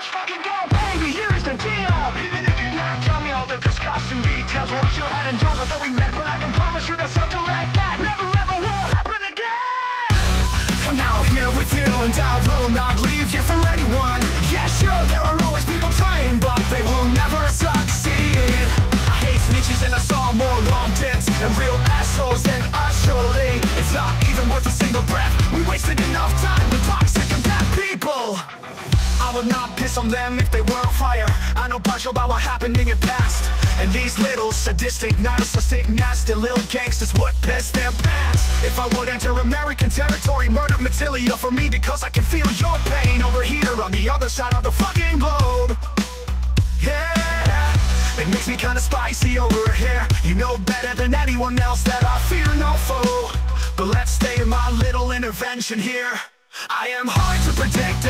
let's fucking go, baby. Here's the deal. Even if you're not tell me all the disgusting details, what you had in Joseph that we met, but I can promise you that something like that never ever will happen again. I'm now here with you, and I will not leave you for anyone. Yeah, sure, there are always people trying, but they will never succeed. I hate snitches and I saw more long and real assholes piss on them if they were on fire. I know partial about what happened in your past. And these little sadistic, narcissistic, nasty little gangsters would piss their pants If I would enter American territory, murder Matillia for me Because I can feel your pain. Over here on the other side of the fucking globe. Yeah, it makes me kinda spicy over here. You know better than anyone else that I fear no foe. But let's stay in my little intervention here. I am hard to predict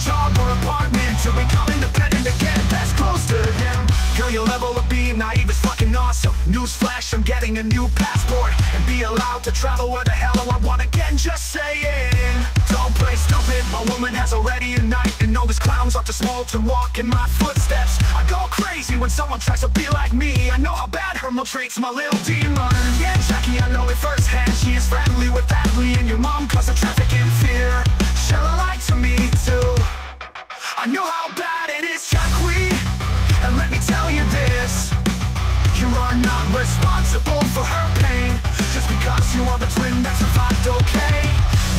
job or apartment. To become independent again That's close to him. Girl, your level of being naive is fucking awesome. Newsflash, I'm getting a new passport. And be allowed to travel where the hell I want again Just saying. Don't play stupid, my woman has already a night. And know this clown's up to small to walk in my footsteps. I go crazy when someone tries to be like me. I know how bad her treats my little demon. Yeah, Jackie, are not responsible for her pain. Just because you are the twin that survived okay.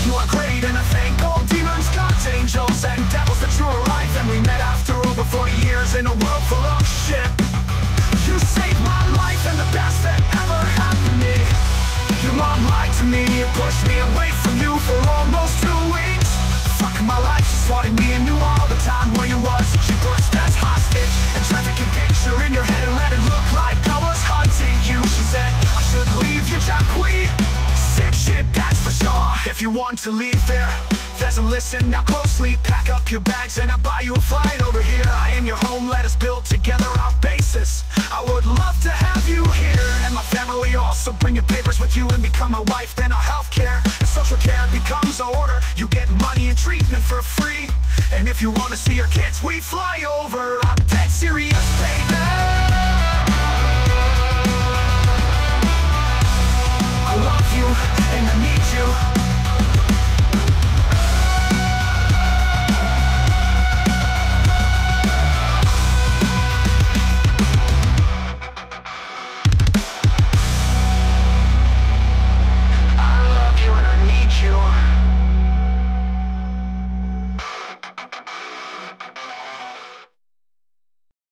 You are great and I thank all demons, gods, angels, and devils that you life And we met after over 40 years in a world full of shit. You saved my life and the best that ever happened to me. Your mom lied to me and pushed me away from you for almost two weeks. Fuck my life, she swatted me and knew all the time If you want to leave there, then listen. Now closely Pack up your bags and I'll buy you a flight over here. I am your home, let us build together our basis I would love to have you here And my family also. Bring your papers with you And become my wife, then our health care And social care becomes a order. You get money and treatment for free. And if you wanna see your kids, we fly over. I'm dead serious,